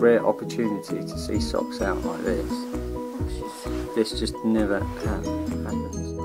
rare opportunity to see socks out like this. This just never happens.